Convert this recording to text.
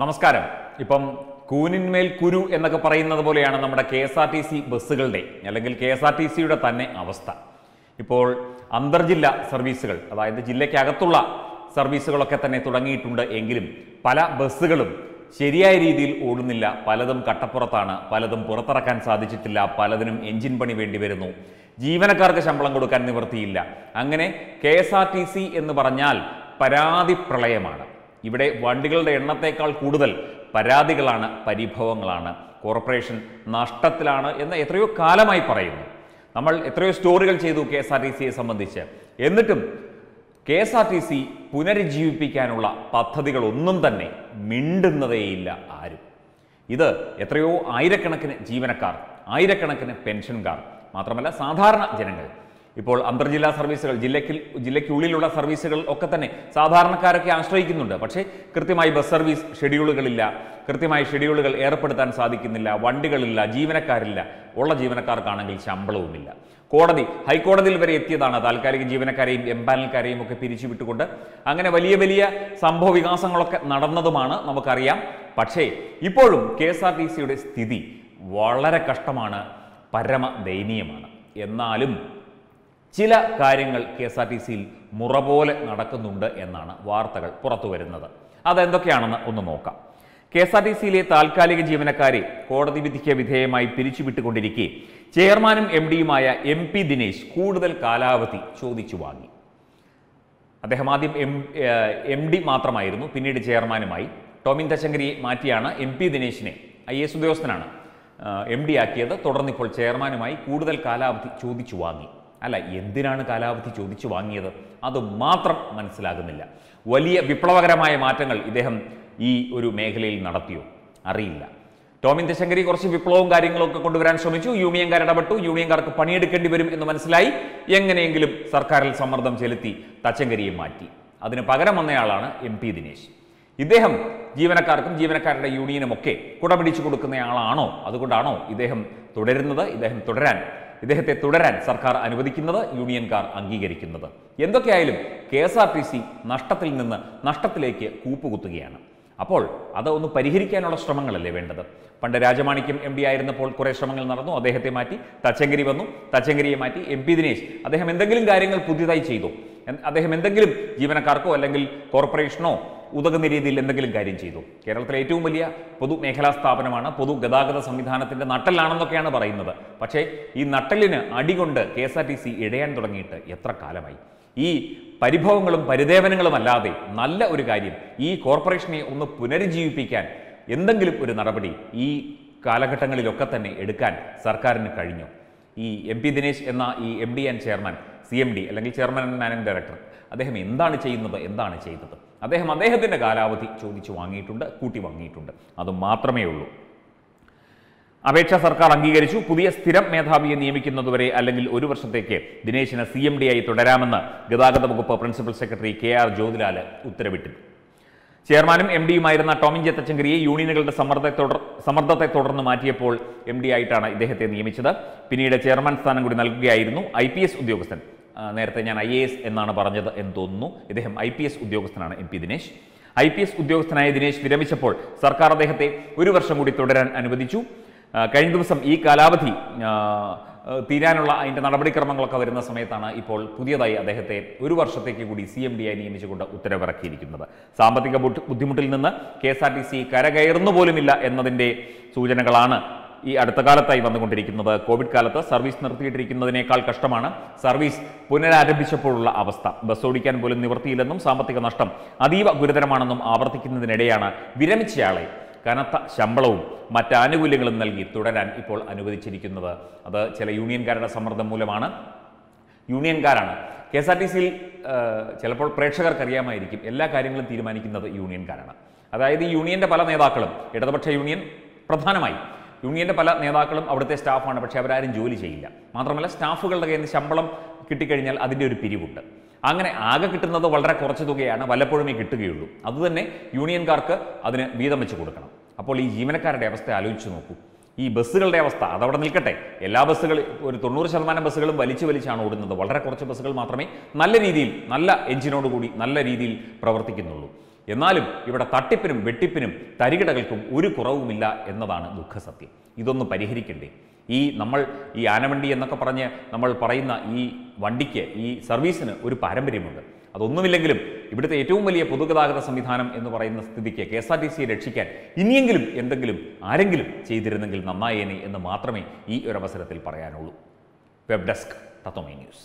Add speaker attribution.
Speaker 1: നമസ്കാരം. ഇപ്പം കൂനിന്മേൽ കുരു എന്നൊക്കെ പറയുന്നത് പോലെയാണ് നമ്മുടെ K S R T C ബസ്സുകളുടെ അല്ലെങ്കിൽ കെ എസ് ആർ ടി സിയുടെ തന്നെ അവസ്ഥ. ഇപ്പോൾ അന്തർജില്ല സർവീസുകൾ അതായത് ജില്ലയ്ക്കകത്തുള്ള സർവീസുകളൊക്കെ തന്നെ തുടങ്ങിയിട്ടുണ്ട് എങ്കിലും പല ബസ്സുകളും ശരിയായ രീതിയിൽ ഓടുന്നില്ല. പലതും കട്ടപ്പുറത്താണ് പലതും പുറത്തിറക്കാൻ സാധിച്ചിട്ടില്ല പലതിനും എഞ്ചിൻ പണി വേണ്ടി വരുന്നു. ജീവനക്കാർക്ക് ശമ്പളം കൊടുക്കാൻ നിവൃത്തിയില്ല. അങ്ങനെ കെ എന്ന് പറഞ്ഞാൽ പരാതി പ്രളയമാണ് ഇവിടെ വണ്ടികളുടെ എണ്ണത്തേക്കാൾ കൂടുതൽ പരാതികളാണ് പരിഭവങ്ങളാണ്. കോർപ്പറേഷൻ നഷ്ടത്തിലാണ് എന്ന് എത്രയോ കാലമായി പറയുന്നു. നമ്മൾ എത്രയോ സ്റ്റോറികൾ ചെയ്തു കെ എസ് ആർ ടി സിയെ സംബന്ധിച്ച്. എന്നിട്ടും K S R T C പുനരുജ്ജീവിപ്പിക്കാനുള്ള പദ്ധതികളൊന്നും തന്നെ മിണ്ടുന്നതേയില്ല ആരും. ഇത് എത്രയോ ആയിരക്കണക്കിന് ജീവനക്കാർ ആയിരക്കണക്കിന് പെൻഷൻകാർ മാത്രമല്ല സാധാരണ ജനങ്ങൾ ഇപ്പോൾ അന്തർജില്ലാ സർവീസുകൾ ജില്ലയ്ക്ക് ജില്ലയ്ക്കുള്ളിലുള്ള സർവീസുകൾ ഒക്കെ തന്നെ സാധാരണക്കാരൊക്കെ ആശ്രയിക്കുന്നുണ്ട്. പക്ഷേ കൃത്യമായി ബസ് സർവീസ് ഷെഡ്യൂളുകളില്ല. കൃത്യമായി ഷെഡ്യൂളുകൾ ഏർപ്പെടുത്താൻ സാധിക്കുന്നില്ല. വണ്ടികളില്ല ജീവനക്കാരില്ല. ഉള്ള ജീവനക്കാർക്കാണെങ്കിൽ ശമ്പളവുമില്ല. കോടതി ഹൈക്കോടതിയിൽ വരെ എത്തിയതാണ് താൽക്കാലിക ജീവനക്കാരെയും എംപാനൽക്കാരെയും ഒക്കെ പിരിച്ചുവിട്ടുകൊണ്ട്. അങ്ങനെ വലിയ വലിയ സംഭവ വികാസങ്ങളൊക്കെ നടന്നതുമാണ് നമുക്കറിയാം. പക്ഷേ ഇപ്പോഴും കെ എസ് ആർ ടി സിയുടെ സ്ഥിതി വളരെ കഷ്ടമാണ് പരമ ദയനീയമാണ് എന്നാലും ചില കാര്യങ്ങൾ കെ എസ് ആർ ടി സിയിൽ മുറ പോലെ നടക്കുന്നുണ്ട് എന്നാണ് വാർത്തകൾ പുറത്തു വരുന്നത് അതെന്തൊക്കെയാണെന്ന് ഒന്ന് നോക്കാം. കെ എസ് ആർ ടി സിയിലെ താൽക്കാലിക ജീവനക്കാരെ കോടതി വിധിക്ക് വിധേയമായി പിരിച്ചുവിട്ടുകൊണ്ടിരിക്കെ ചെയർമാനും എം ഡിയുമായ എം പി ദിനേശ് കൂടുതൽ കാലാവധി ചോദിച്ചു വാങ്ങി. അദ്ദേഹം ആദ്യം എം എം ഡി മാത്രമായിരുന്നു പിന്നീട് ചെയർമാനുമായി. ടോമിൻ തശങ്കരിയെ മാറ്റിയാണ് എം പി ദിനേശിനെ ഐ എസ് ഉദ്യോഗസ്ഥനാണ് എം ഡി ആക്കിയത്. തുടർന്നിപ്പോൾ ചെയർമാനുമായി കൂടുതൽ കാലാവധി ചോദിച്ചു വാങ്ങി. അല്ല എന്തിനാണ് കാലാവധി ചോദിച്ചു വാങ്ങിയത്? അത് മാത്രം മനസ്സിലാകുന്നില്ല. വലിയ വിപ്ലവകരമായ മാറ്റങ്ങൾ ഇദ്ദേഹം ഈ ഒരു മേഖലയിൽ നടത്തിയോ? അറിയില്ല. ടോമിൻ ശങ്കരി കുറച്ച് വിപ്ലവവും കാര്യങ്ങളൊക്കെ കൊണ്ടുവരാൻ ശ്രമിച്ചു. യൂണിയൻകാർ ഇടപെട്ടു. യൂണിയൻകാർക്ക് പണിയെടുക്കേണ്ടി വരും എന്ന് മനസ്സിലായി. എങ്ങനെയെങ്കിലും സർക്കാരിൽ സമ്മർദ്ദം ചെലുത്തി തച്ചങ്കരിയെ മാറ്റി. അതിന് പകരം വന്നയാളാണ് എം പി ദിനേശ്. ഇദ്ദേഹം ജീവനക്കാർക്കും ജീവനക്കാരുടെ യൂണിയനും ഒക്കെ കുടപിടിച്ചു കൊടുക്കുന്നയാളാണോ? അതുകൊണ്ടാണോ ഇദ്ദേഹം തുടരുന്നത്? ഇദ്ദേഹം തുടരാൻ ഇദ്ദേഹത്തെ തുടരാൻ സർക്കാർ അനുവദിക്കുന്നത് യൂണിയൻകാർ അംഗീകരിക്കുന്നത്. എന്തൊക്കെയായാലും K S R T C നഷ്ടത്തിൽ നിന്ന് നഷ്ടത്തിലേക്ക് കൂപ്പുകുത്തുകയാണ്. അപ്പോൾ അത് ഒന്ന് പരിഹരിക്കാനുള്ള ശ്രമങ്ങളല്ലേ വേണ്ടത്? പണ്ട് രാജമാണിക്യം എം ഡി ആയിരുന്നപ്പോൾ കുറേ ശ്രമങ്ങൾ നടന്നു. അദ്ദേഹത്തെ മാറ്റി തച്ചങ്കരി വന്നു. തച്ചങ്കരിയെ മാറ്റി എം പി ദിനേശ്. അദ്ദേഹം എന്തെങ്കിലും കാര്യങ്ങൾ പുതിയതായി ചെയ്തു. അദ്ദേഹം എന്തെങ്കിലും ജീവനക്കാർക്കോ അല്ലെങ്കിൽ കോർപ്പറേഷനോ ഉതകുന്ന രീതിയിൽ എന്തെങ്കിലും കാര്യം ചെയ്തു. കേരളത്തിലെ ഏറ്റവും വലിയ പൊതുമേഖലാ സ്ഥാപനമാണ് പൊതുഗതാഗത സംവിധാനത്തിന്റെ നട്ടലാണെന്നൊക്കെയാണ് പറയുന്നത്. പക്ഷേ ഈ നട്ടലിന് അടികൊണ്ട് K S R T C ഇഴയാൻ തുടങ്ങിയിട്ട് എത്ര കാലമായി? ഈ പരിഭവങ്ങളും പരിദേവനങ്ങളും അല്ലാതെ നല്ല ഒരു കാര്യം ഈ കോർപ്പറേഷനെ ഒന്ന് പുനരുജ്ജീവിപ്പിക്കാൻ എന്തെങ്കിലും ഒരു നടപടി ഈ കാലഘട്ടങ്ങളിലൊക്കെ തന്നെ എടുക്കാൻ സർക്കാരിന് കഴിഞ്ഞു. ഈ എം പി ദിനേശ് എന്ന ഈ M D and chairman C M D അല്ലെങ്കിൽ ചെയർമാൻ ആൻഡ് മാനേജിംഗ് ഡയറക്ടർ അദ്ദേഹം എന്താണ് ചെയ്യുന്നത് എന്താണ് ചെയ്തത്? അദ്ദേഹം അദ്ദേഹത്തിന്റെ കാലാവധി ചോദിച്ചു വാങ്ങിയിട്ടുണ്ട് കൂട്ടി വാങ്ങിയിട്ടുണ്ട്. അത് മാത്രമേ ഉള്ളൂ. അപേക്ഷ സർക്കാർ അംഗീകരിച്ചു. പുതിയ സ്ഥിരം മേധാവിയെ നിയമിക്കുന്നതുവരെ അല്ലെങ്കിൽ ഒരു വർഷത്തേക്ക് ദിനേശിന് സി എം ഡി ആയി തുടരാമെന്ന് ഗതാഗത വകുപ്പ് principal secretary K R Jyothilal ഉത്തരവിട്ടു. ചെയർമാനും എം ഡിയുമായിരുന്ന ടോമിൻ ജത്തച്ചങ്കരിയെ യൂണിയനുകളുടെ സമ്മർദ്ദത്തെ തുടർ സമ്മർദ്ദത്തെ തുടർന്ന് മാറ്റിയപ്പോൾ എം ഡി ആയിട്ടാണ് ഇദ്ദേഹത്തെ നിയമിച്ചത്. പിന്നീട് ചെയർമാൻ സ്ഥാനം കൂടി നൽകുകയായിരുന്നു ഐ ഉദ്യോഗസ്ഥൻ. നേരത്തെ ഞാൻ ഐ എ എസ് എന്നാണ് പറഞ്ഞത് എന്ന് തോന്നുന്നു. ഇദ്ദേഹം ഐ പി എസ് ഉദ്യോഗസ്ഥനാണ് M P Dinesh. I P S ഉദ്യോഗസ്ഥനായ ദിനേശ് വിരമിച്ചപ്പോൾ സർക്കാർ അദ്ദേഹത്തെ ഒരു വർഷം കൂടി തുടരാൻ അനുവദിച്ചു. കഴിഞ്ഞ ദിവസം ഈ കാലാവധി തീരാനുള്ള അതിന്റെ നടപടിക്രമങ്ങളൊക്കെ വരുന്ന സമയത്താണ് ഇപ്പോൾ പുതിയതായി അദ്ദേഹത്തെ ഒരു വർഷത്തേക്ക് കൂടി സി എം ഡി ആയി നിയമിച്ചുകൊണ്ട് ഉത്തരവിറക്കിയിരിക്കുന്നത്. സാമ്പത്തിക ബുദ്ധി- ബുദ്ധിമുട്ടിൽ നിന്ന് K S R T C കരകയറുന്നു പോലുമില്ല എന്നതിന്റെ സൂചനകളാണ് ഈ അടുത്ത കാലത്തായി വന്നുകൊണ്ടിരിക്കുന്നത്. കോവിഡ് കാലത്ത് സർവീസ് നിർത്തിയിട്ടിരിക്കുന്നതിനേക്കാൾ കഷ്ടമാണ്. സർവീസ് പുനരാരംഭിച്ചപ്പോഴുള്ള അവസ്ഥ. ബസ് ഓടിക്കാൻ പോലും നിവൃത്തിയില്ലെന്നും സാമ്പത്തിക നഷ്ടം അതീവ ഗുരുതരമാണെന്നും ആവർത്തിക്കുന്നതിനിടെയാണ് വിരമിച്ചയാളെ കനത്ത ശമ്പളവും മറ്റ് ആനുകൂല്യങ്ങളും നൽകി തുടരാൻ ഇപ്പോൾ അനുവദിച്ചിരിക്കുന്നത്. അത് ചില യൂണിയൻകാരുടെ സമ്മർദ്ദം മൂലമാണ്. യൂണിയൻകാരാണ്. കെ എസ് ആർ ടി സിയിൽ ചിലപ്പോൾ പ്രേക്ഷകർക്കറിയാമായിരിക്കും എല്ലാ കാര്യങ്ങളും തീരുമാനിക്കുന്നത് യൂണിയൻകാരാണ്. അതായത് യൂണിയന്റെ പല നേതാക്കളും ഇടതുപക്ഷ യൂണിയൻ പ്രധാനമായി യൂണിയന്റെ പല നേതാക്കളും അവിടുത്തെ സ്റ്റാഫാണ് പക്ഷേ അവരാരും ജോലി ചെയ്യില്ല. മാത്രമല്ല സ്റ്റാഫുകളുടെ കയ്യിൽ നിന്ന് ശമ്പളം കിട്ടിക്കഴിഞ്ഞാൽ അതിന്റെ ഒരു പിരിവുണ്ട്. അങ്ങനെ ആകെ കിട്ടുന്നത് വളരെ കുറച്ച് തുകയാണ് വല്ലപ്പോഴുമേ കിട്ടുകയുള്ളൂ. അതുതന്നെ യൂണിയൻകാർക്ക് അതിന് വീതം വെച്ച് കൊടുക്കണം. അപ്പോൾ ഈ ജീവനക്കാരുടെ അവസ്ഥ ആലോചിച്ച് നോക്കൂ. ഈ ബസ്സുകളുടെ അവസ്ഥ അതവിടെ നിൽക്കട്ടെ. എല്ലാ ബസ്സുകൾ ഒരു തൊണ്ണൂറ് ശതമാനം ബസ്സുകളും വലിച്ചു വലിച്ചാണ് ഓടുന്നത്. വളരെ കുറച്ച് ബസ്സുകൾ മാത്രമേ നല്ല രീതിയിൽ നല്ല എഞ്ചിനോട് കൂടി നല്ല രീതിയിൽ പ്രവർത്തിക്കുന്നുള്ളൂ. എന്നാലും ഇവിടെ തട്ടിപ്പിനും വെട്ടിപ്പിനും തരികിടകൾക്കും ഒരു കുറവുമില്ല എന്നതാണ് ദുഃഖസത്യം. ഇതൊന്ന് പരിഹരിക്കണ്ടേ. ഈ നമ്മൾ ഈ ആനവണ്ടി എന്നൊക്കെ പറഞ്ഞ് നമ്മൾ പറയുന്ന ഈ വണ്ടിക്ക് ഈ സർവീസിന് ഒരു പാരമ്പര്യമുണ്ട്. അതൊന്നുമില്ലെങ്കിലും ഇവിടുത്തെ ഏറ്റവും വലിയ പൊതുഗതാഗത സംവിധാനം എന്ന് പറയുന്ന സ്ഥിതിക്ക് കെ എസ് ആർ ടി സിയെ രക്ഷിക്കാൻ ഇനിയെങ്കിലും എന്തെങ്കിലും ആരെങ്കിലും ചെയ്തിരുന്നെങ്കിൽ നന്നായേനെ എന്ന് മാത്രമേ ഈ ഒരു അവസരത്തിൽ പറയാനുള്ളൂ. Web desk Tatwamayi news.